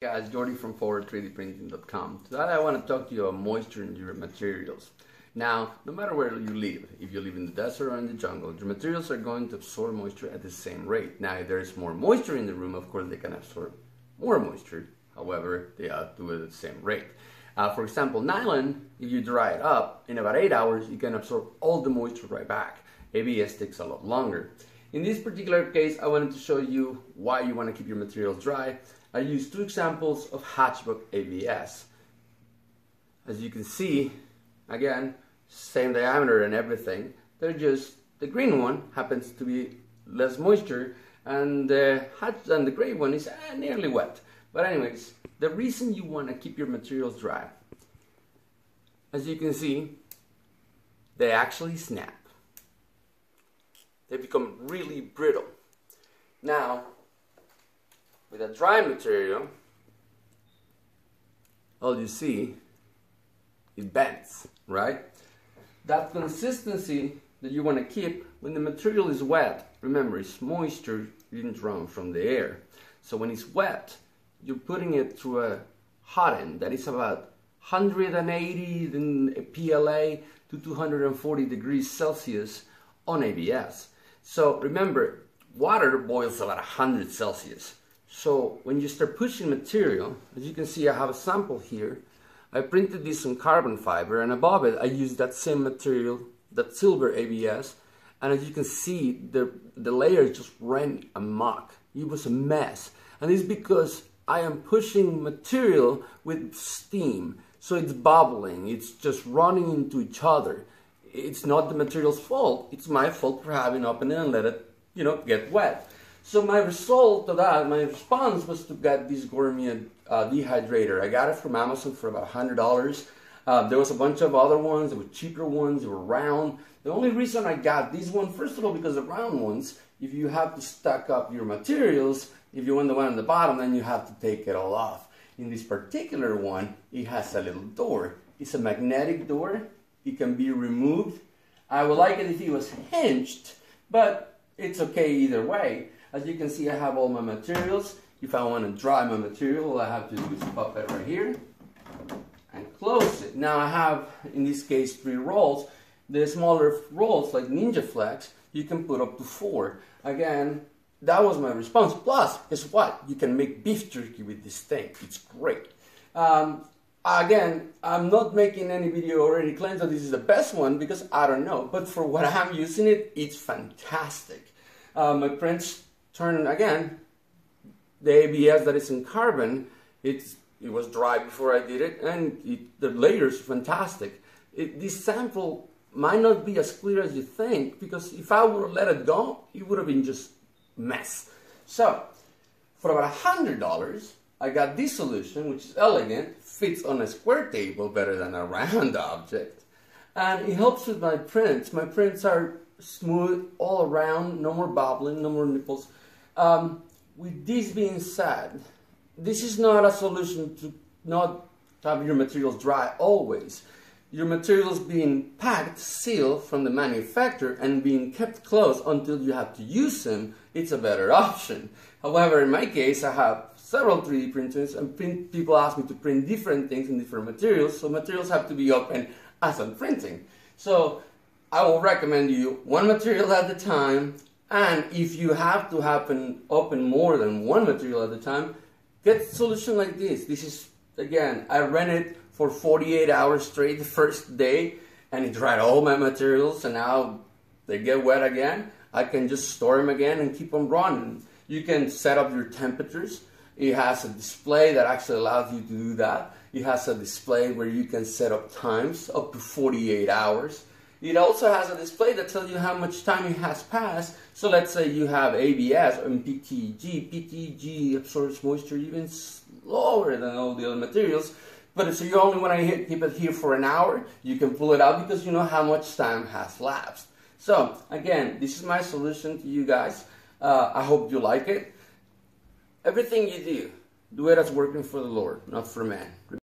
guys, Jordy from forward3dprinting.com. Today I want to talk to you about moisture in your materials. Now, no matter where you live, if you live in the desert or in the jungle, your materials are going to absorb moisture at the same rate. Now, if there is more moisture in the room, of course, they can absorb more moisture. However, they do it at the same rate. Uh, for example, nylon, if you dry it up, in about 8 hours, you can absorb all the moisture right back. ABS takes a lot longer. In this particular case, I wanted to show you why you want to keep your materials dry I used two examples of Hatchbox ABS. As you can see, again, same diameter and everything. They're just, the green one happens to be less moisture and the hatch and the gray one is eh, nearly wet. But anyways, the reason you want to keep your materials dry, as you can see, they actually snap. They become really brittle. Now, with a dry material, all you see, it bends, right? That consistency that you want to keep when the material is wet, remember it's moisture didn't run from the air. So when it's wet, you're putting it through a hot end that is about 180 in PLA to 240 degrees Celsius on ABS. So remember, water boils about 100 Celsius. So when you start pushing material, as you can see I have a sample here, I printed this on carbon fiber and above it I used that same material, that silver ABS, and as you can see the, the layer just ran amok. It was a mess. And it's because I am pushing material with steam. So it's bubbling, it's just running into each other. It's not the material's fault, it's my fault for having opened it and let it, you know, get wet. So my result to that, my response was to get this Gourmia uh, dehydrator. I got it from Amazon for about $100. Uh, there was a bunch of other ones, there were cheaper ones, they were round. The only reason I got this one, first of all, because the round ones, if you have to stack up your materials, if you want the one on the bottom, then you have to take it all off. In this particular one, it has a little door. It's a magnetic door. It can be removed. I would like it if it was hinged, but it's okay either way. As you can see, I have all my materials. If I want to dry my material, all I have to do is pop it right here and close it. Now I have, in this case, three rolls. The smaller rolls, like Ninja Flex, you can put up to four. Again, that was my response. Plus, guess what? You can make beef jerky with this thing. It's great. Um, again, I'm not making any video or any claims that this is the best one because I don't know. But for what I'm using it, it's fantastic. Uh, my prints turn again, the ABS that is in carbon, it's, it was dry before I did it, and it, the layers fantastic. It, this sample might not be as clear as you think, because if I would have let it go, it would have been just mess. So, for about $100, I got this solution, which is elegant, fits on a square table better than a round object, and it helps with my prints. My prints are smooth all around, no more bobbling, no more nipples. Um, with this being said, this is not a solution to not have your materials dry always. Your materials being packed, sealed from the manufacturer and being kept closed until you have to use them, it's a better option. However, in my case, I have several 3D printers and print, people ask me to print different things in different materials, so materials have to be open as I'm printing. So I will recommend you one material at a time and if you have to happen open more than one material at a time, get solution like this. This is, again, I ran it for 48 hours straight the first day and it dried all my materials and now they get wet again. I can just store them again and keep them running. You can set up your temperatures. It has a display that actually allows you to do that. It has a display where you can set up times up to 48 hours. It also has a display that tells you how much time it has passed. So let's say you have ABS and PETG. PTG absorbs moisture even slower than all the other materials. But so you only want to keep it here for an hour, you can pull it out because you know how much time has lapsed. So again, this is my solution to you guys. Uh, I hope you like it. Everything you do, do it as working for the Lord, not for man.